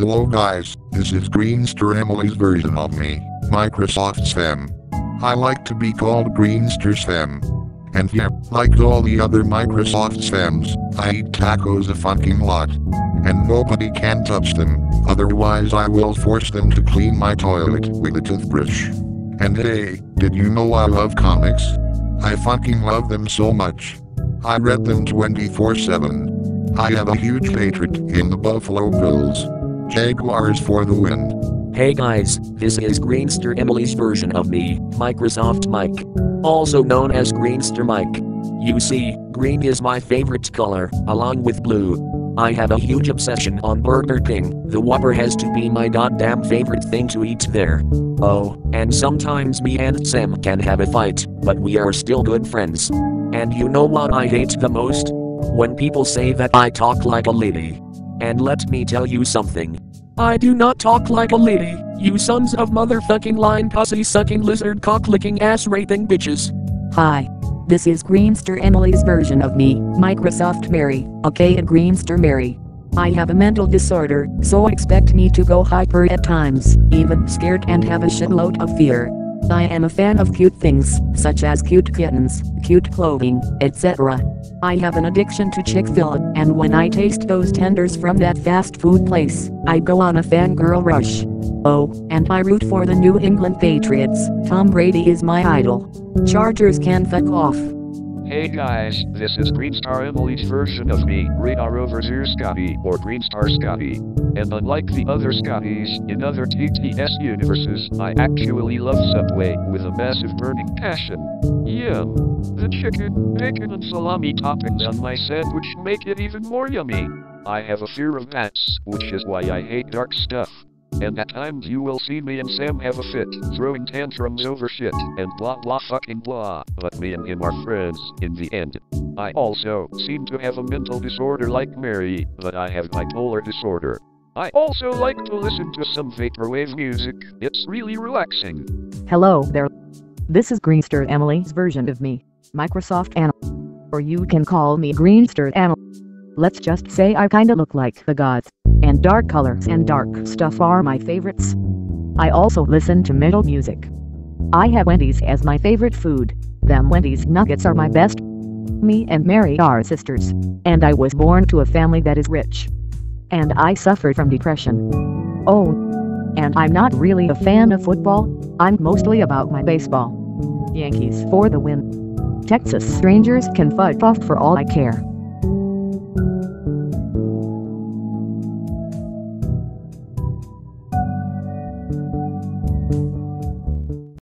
Hello guys, this is Greenstar Emily's version of me, Microsoft Sven. I like to be called Greenstar Sven. And yeah, like all the other Microsoft Svens, I eat tacos a fucking lot. And nobody can touch them, otherwise I will force them to clean my toilet with a toothbrush. And hey, did you know I love comics? I fucking love them so much. I read them 24 7. I have a huge hatred in the Buffalo Bills. Jaguars for the win. Hey guys, this is Greenstar Emily's version of me, Microsoft Mike. Also known as Greenstar Mike. You see, green is my favorite color, along with blue. I have a huge obsession on Burger King, the Whopper has to be my goddamn favorite thing to eat there. Oh, and sometimes me and Sam can have a fight, but we are still good friends. And you know what I hate the most? When people say that I talk like a lady. And let me tell you something. I do not talk like a lady, you sons of motherfucking line pussy sucking lizard cock licking ass raping bitches. Hi. This is Greenstar Emily's version of me, Microsoft Mary, aka Greenstar Mary. I have a mental disorder, so expect me to go hyper at times, even scared and have a shitload of fear. I am a fan of cute things, such as cute kittens, cute clothing, etc. I have an addiction to Chick-fil-A, and when I taste those tenders from that fast food place, I go on a fangirl rush. Oh, and I root for the New England Patriots, Tom Brady is my idol. Chargers can fuck off. Hey guys, this is Greenstar Emily's version of me, Radar Overseer Scotty, or Greenstar Scotty. And unlike the other Scotties in other TTS universes, I actually love Subway with a massive burning passion. Yum. The chicken, bacon, and salami toppings on my sandwich make it even more yummy. I have a fear of bats, which is why I hate dark stuff. And at times you will see me and Sam have a fit, throwing tantrums over shit, and blah blah fucking blah, but me and him are friends, in the end. I also seem to have a mental disorder like Mary, but I have bipolar disorder. I also like to listen to some vaporwave music, it's really relaxing. Hello there. This is Greenstar Emily's version of me, Microsoft Anna. Or you can call me Greenstar Anna. Let's just say I kinda look like the gods, and dark colors and dark stuff are my favorites. I also listen to metal music. I have Wendy's as my favorite food. Them Wendy's nuggets are my best. Me and Mary are sisters, and I was born to a family that is rich. And I suffer from depression. Oh, and I'm not really a fan of football, I'm mostly about my baseball. Yankees for the win. Texas Rangers can fuck off for all I care.